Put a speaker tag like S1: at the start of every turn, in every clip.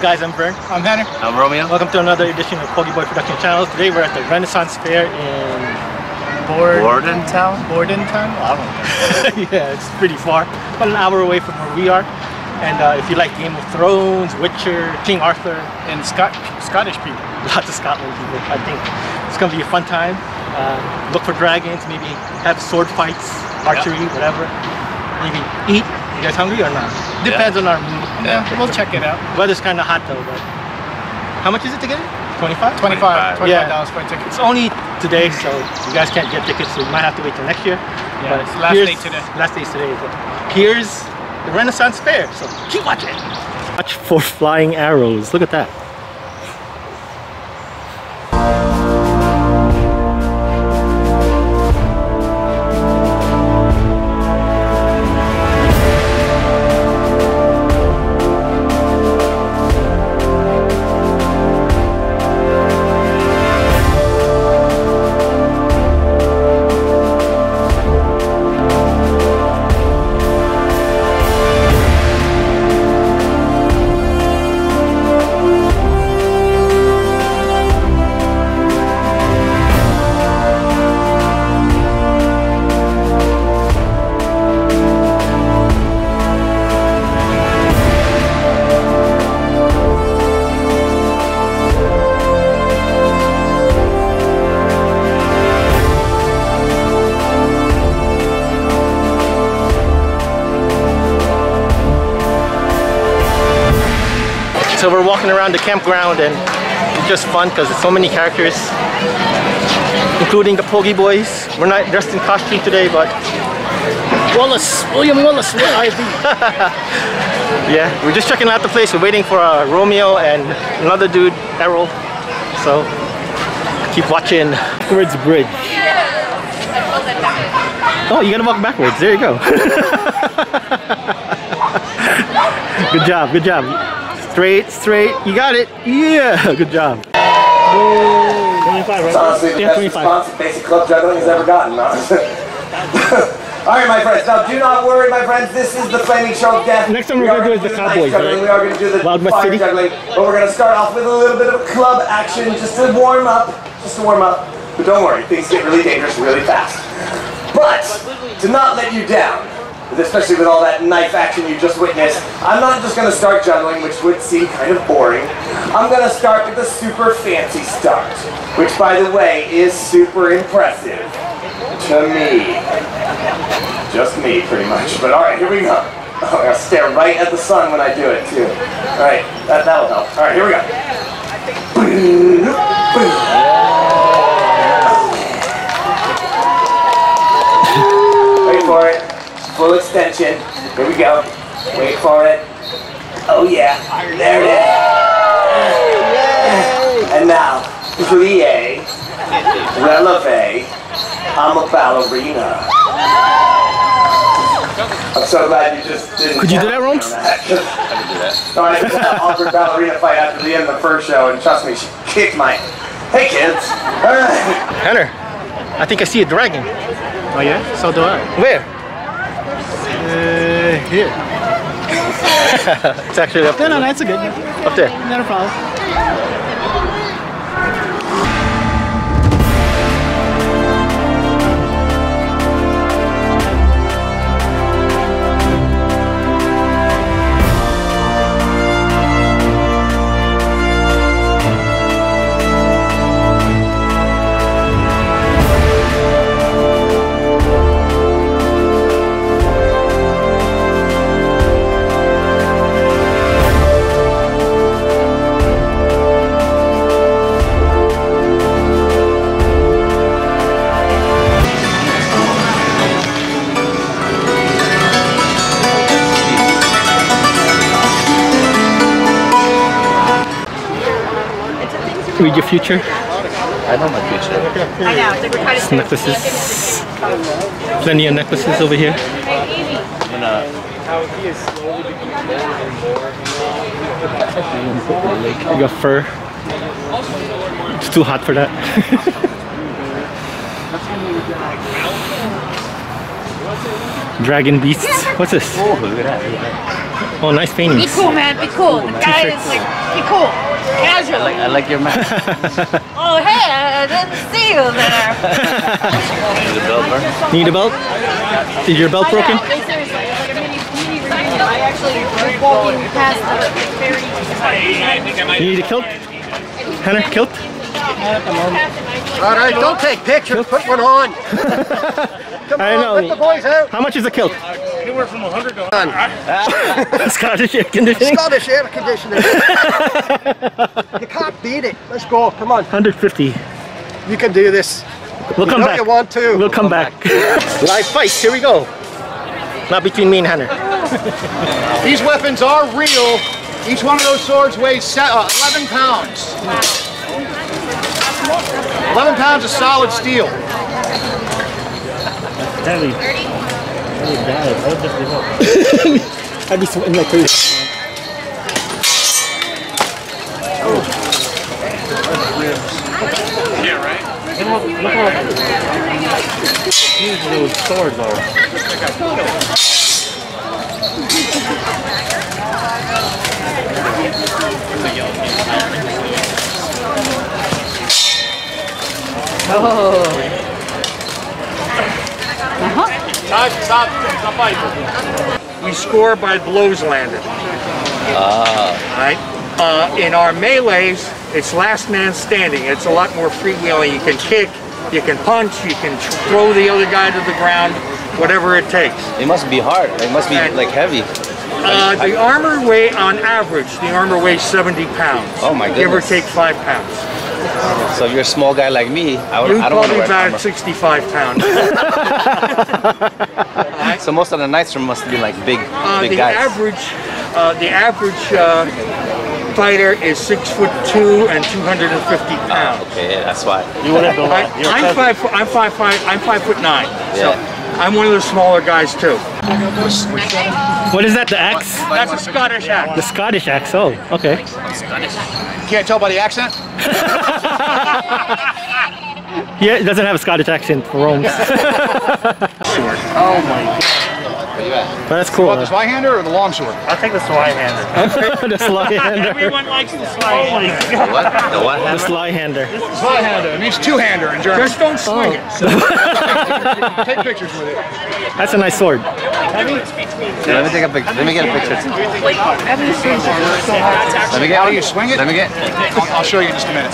S1: What's up guys, I'm Vern.
S2: I'm Henner.
S3: I'm Romeo.
S1: Welcome to another edition of Pogiboy Production Channel. Today we're at the Renaissance Fair in
S2: Board
S3: Bordentown?
S2: Bordentown? I don't know.
S1: yeah, it's pretty far, about an hour away from where we are. And uh, if you like Game of Thrones, Witcher, King Arthur,
S2: And Scot Scottish people.
S1: lots of Scotland people, I think it's gonna be a fun time. Uh, look for dragons, maybe have sword fights, archery, whatever. Maybe eat. You guys hungry or not? Depends on our mood.
S2: Yeah, we'll check it out.
S1: Weather's kind of hot though, but how much is it to get in? 25?
S2: 25 $25
S1: Yeah.
S2: for a ticket.
S1: It's only today, so you guys can't get tickets, so you might have to wait till next year.
S2: Yeah,
S1: But
S2: it's last day today.
S1: Last day today. But here's the Renaissance Fair, so keep watching. Watch for flying arrows. Look at that. Walking around the campground and it's just fun because there's so many characters, including the Pogi Boys. We're not dressed in costume today, but
S2: Wallace, William Wallace, where I be?
S1: yeah, we're just checking out the place. We're waiting for uh, Romeo and another dude, Errol. So keep watching. Backwards Bridge. Oh, you gotta walk backwards. There you go. good job, good job. Straight, straight. You got it. Yeah, good job. 25, right?
S4: It's honestly the
S1: Yeah,
S4: best
S1: 25.
S4: response that basic club juggling has ever gotten. honestly. All right, my friends. Now, do not worry, my friends. This is the flaming show of death.
S1: Next time we're gonna do is the
S4: knife
S1: Cowboys,
S4: juggling.
S1: right?
S4: We are going to do the
S1: Wild West
S4: fire
S1: City?
S4: juggling, but we're going to start off with a little bit of club action, just to warm up, just to warm up. But don't worry, things get really dangerous really fast. But to not let you down, especially with all that knife action you just witnessed, I'm not just going to start juggling, which would seem kind of boring. I'm going to start with the super fancy start, which, by the way, is super impressive to me. Just me, pretty much. But all right, here we go. Oh, I gotta stare right at the sun when I do it too. All right, that that'll help. All right, here we go. Wait for it. Full extension. Here we go. Wait for it. Oh yeah. There it is. And now, plie, releve. I'm a ballerina. I'm so glad you just didn't.
S1: Could you do that, Romes?
S4: I could do that. No, I had that awkward ballerina fight after the end of the first show, and trust me, she kicked my. Hey kids. All right.
S1: Henner, I think I see a dragon.
S2: Oh yeah? So do I.
S1: Where?
S2: Uh, here.
S1: It's actually up there.
S2: no, no, that's a good one.
S1: Up there.
S2: Not a problem.
S1: Read your future.
S3: I know my future.
S5: I know. It's like we're trying to
S1: Necklaces. Plenty of necklaces over here.
S3: And, uh,
S1: You got fur. It's too hot for that. Dragon beasts. What's this?
S3: oh, nice at that.
S1: Oh, nice
S5: Be cool, man. Be cool. The guy is like, be cool. Casually.
S3: I like your mask.
S5: Oh, hey, I didn't see you there.
S3: the bell burn.
S1: Need a belt? Is your belt oh, broken?
S5: I know. Wait, seriously, it's like a mini, mini reunion. I actually was walking past the ferry.
S1: You need a kilt? Hunter, kilt?
S2: All right, don't take pictures. Put one on. Come
S1: I
S2: on,
S1: know.
S2: let the boys out.
S1: How much is a kilt?
S2: Anywhere from 100 to
S1: Scottish air conditioning?
S2: Scottish air conditioning. you can't beat it. Let's go. Come on.
S1: 150.
S2: You can do this.
S1: We'll come
S2: know
S1: back.
S2: you want to.
S1: We'll come back. Live fight. here we go. Not between me and Hunter.
S6: These weapons are real. Each one of those swords weighs uh, 11 pounds. 11 pounds of solid steel.
S1: Heavy. I'd be sweating like crazy. Yeah, right? Look look how huge those swords are.
S6: We score by blows landed. Ah. Right? Uh, in our melees, it's last man standing. It's a lot more freewheeling. You can kick, you can punch, you can throw the other guy to the ground, whatever it takes.
S3: It must be hard. It must be like heavy.
S6: Uh, the armor weight, on average, the armor weighs 70 pounds.
S3: Oh my goodness.
S6: Give or take five pounds.
S3: So if you're a small guy like me, I, would,
S6: You're
S3: I don't want to
S6: probably
S3: wear
S6: about
S3: armor.
S6: 65 pounds.
S3: So most of the knights must be like big,
S6: Uh,
S3: big
S6: the
S3: guys.
S6: average, uh, the average uh, fighter is six foot two and 250 pounds.
S3: Okay, yeah, that's why.
S1: You wouldn't go
S6: I, I'm five. I'm five five. I'm five foot nine. So
S3: Yeah.
S6: I'm one of the smaller guys too.
S1: What is that, the axe?
S6: That's a Scottish
S1: The
S6: act.
S1: Scottish axe, oh, okay.
S6: Can't tell by the accent.
S1: Yeah, it doesn't have a Scottish accent for Rome.
S6: Oh my!
S1: But that's cool.
S6: The Zweihander or the longsword?
S1: I'll take the Slyhander. the Slyhander.
S6: Everyone likes the Zweihander.
S3: What? The what
S1: The
S3: hammer?
S1: Slyhander.
S6: Zweihander. It means two-hander in German. Just don't swing it. Oh. Take pictures with it.
S1: That's a nice sword.
S3: Let me take a picture. Let me get a picture. Let me get.
S6: How do you swing it?
S3: Let me get.
S6: I'll, I'll show you in just a minute.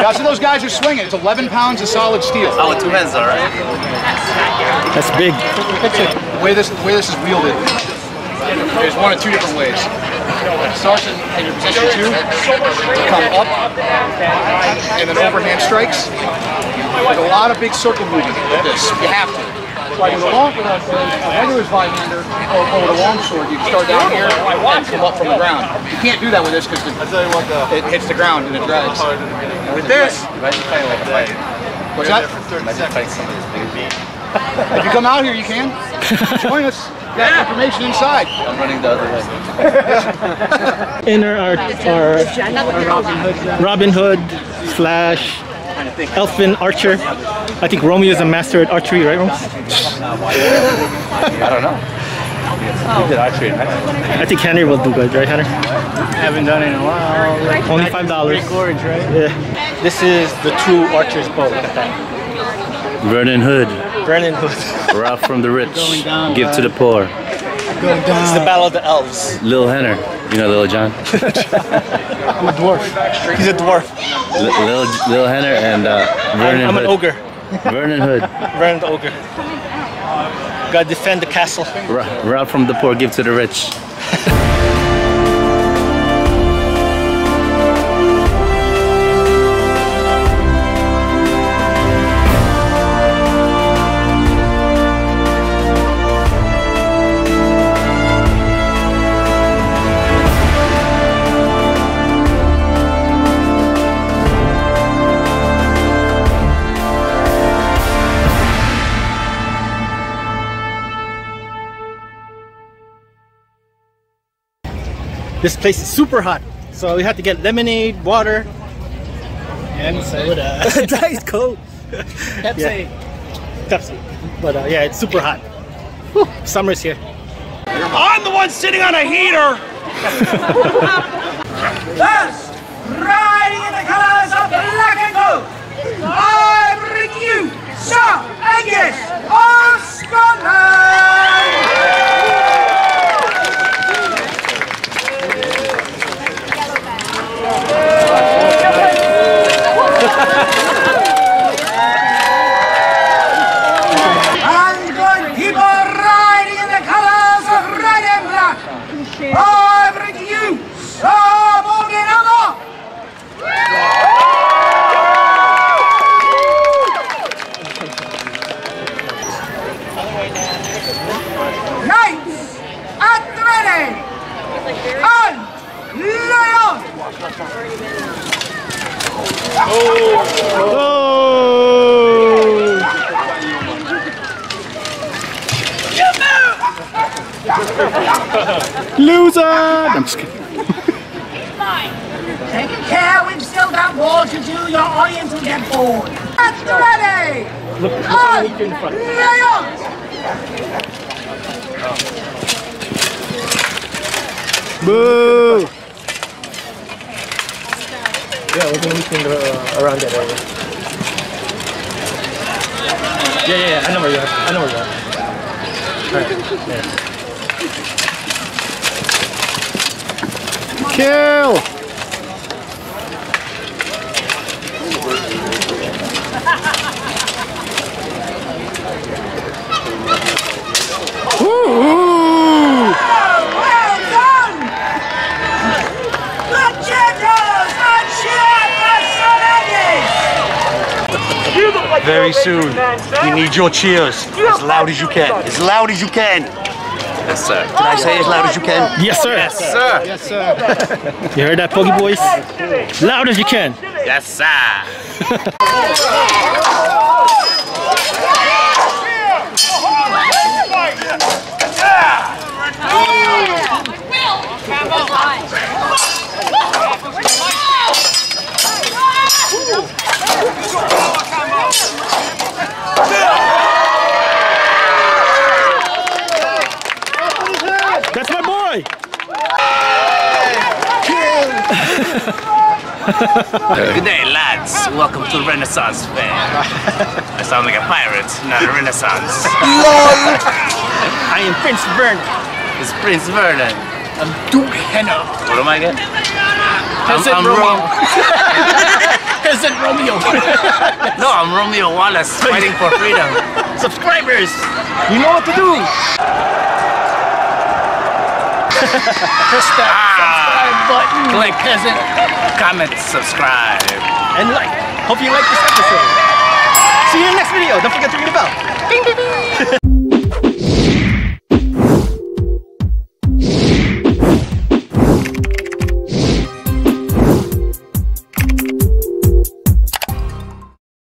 S6: Now, see those guys are swinging. It's 11 pounds of solid steel.
S3: Oh, with two hands, all right.
S1: That's big.
S6: The way this, the way this is wielded, there's one of two different ways. It starts in, in your position two, to come up, and then overhand strikes. With a lot of big circle movement with this. You have to. Like with a long, with a, a regular Zweihander or, or with a long sword, you start down here and come up from the ground. You can't do that with this because it hits the ground and it drags. With this,
S3: Imagine fighting like a fighter.
S6: what's that?
S3: Imagine fighting somebody big as.
S6: If you come out here, you can. Join us. Got information inside.
S3: I'm running the other way.
S1: In our, our, our Robin Hood slash Elfin Archer. I think Romeo is a master at archery, right, Rome?
S3: I don't know. Oh. You did archery in high school.
S1: I think Henry will do good, right, Henry?
S2: Haven't done it in a while.
S1: Only five dollars.
S2: Right?
S1: Yeah. This is the true archer's bow. Look at that.
S7: Vernon Hood,
S1: Vernon Hood.
S7: Ralph from the rich, give to uh, the poor.
S1: It's the battle of the elves.
S7: Lil Henner, you know Lil Jon?
S1: I'm a dwarf. He's a dwarf.
S7: L- Lil, Lil Henner and uh,
S1: I'm,
S7: Vernon
S1: I'm an ogre.
S7: Vernon Hood,
S1: Vernon the ogre. Gotta defend the castle.
S7: Ra- Ralph from the poor, give to the rich.
S1: This place is super hot, so we had to get lemonade, water, and soda. Diet Coke.
S2: Pepsi.
S1: Pepsi. But uh, yeah, it's super hot. Summer's here.
S2: I'm the one sitting on a heater. Thus, riding in the colors of black and gold, I bring you Sir Angus of Scotland. Oh.
S1: Loser! I'm just kidding.
S2: Taking care, we've still got more to do. Your audience will get bored. That's the ready!
S1: Look, look
S2: And
S1: at in front.
S2: Leon!
S1: Boo! Yeah, we're gonna meet in the, uh, around that area. Yeah, yeah, yeah. I know where you are. I know where you are. Alright, yeah. Kill! Woo!
S2: Well done! The Jettos and cheer for Sir
S8: Very soon, we need your cheers as loud as you can. As loud as you can.
S3: Yes, sir.
S8: Can I say as loud as you can?
S1: Yes, sir. Yes, sir. Yes, sir. you heard that, Pogi Boys? Loud as you can.
S3: Yes, sir.
S1: That's my boy.
S3: Good day, lads. Welcome to Renaissance Fair. I sound like a pirate, not a Renaissance.
S1: I am Prince Vern.
S3: It's Prince Vernon.
S6: I'm Duke Henna.
S3: What am I again? I'm,
S6: Peasant
S3: I'm
S6: Romeo.
S3: Ro-
S6: Peasant Romeo.
S3: no, I'm Romeo Wallace fighting for freedom.
S1: Subscribers, you know what to do.
S6: Press that ah. subscribe button.
S3: Click.
S6: Peasant.
S3: Comment, subscribe.
S1: And like. Hope you like this episode. See you in the next video. Don't forget to ring the bell. Ding, ding, ding.